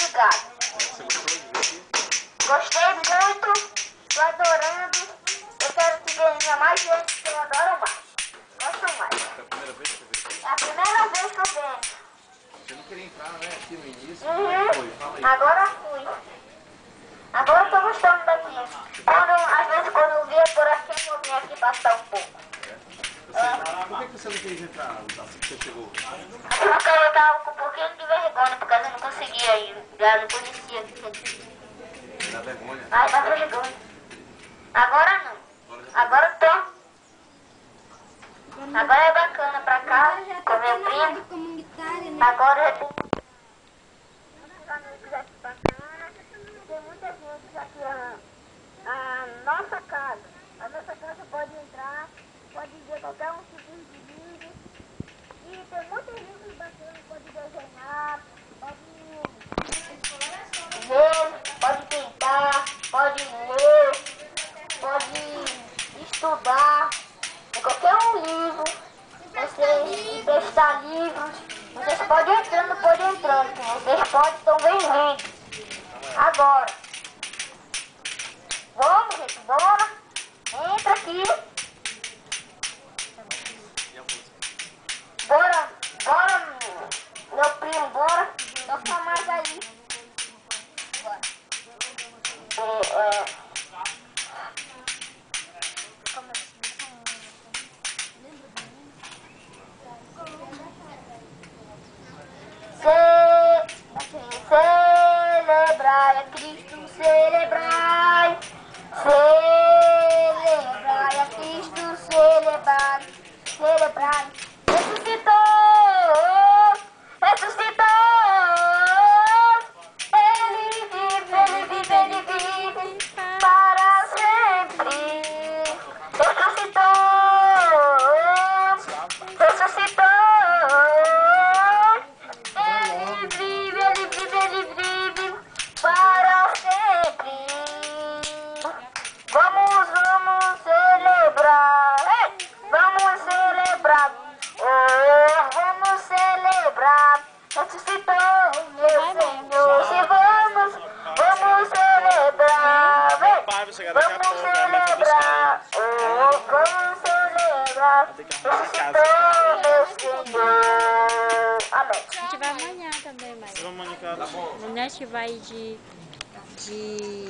obrigado. Você gostou de vir aqui? Gostei muito, tô adorando. Eu quero que venha mais gente, que eu adoro mais. Gosto mais. Foi a primeira vez que você veio aqui? É a primeira vez que eu venho. Você não queria entrar, né? Aqui no início. Uhum. É. Agora fui. Agora eu tô gostando daqui. Quando, às vezes quando eu via por aqui, eu vim aqui passar um pouco. Você, por que você não quis entrar assim que você chegou? Porque eu tava com pouquinho de vergonha, porque eu não conseguia ir. Já não conhecia aqui. Dá vergonha. Ai, dá vergonha. Agora não. Agora eu tô. Agora é bacana pra cá, com meu primo. né? Agora eu tenho. Livro. Vocês emprestar livros. Vocês podem entrando, podem entrando. que Vocês podem, estão bem-vindos. Agora. Vamos, gente, bora. Entra aqui. E? Bora, bora, meu primo, bora. Toca mais aí. Bora. É, é... a Cristo, celebrai. Celebrai amanhã também, mãe. Vamos, Mônica. Tá bom. Amanhã a gente vai de. de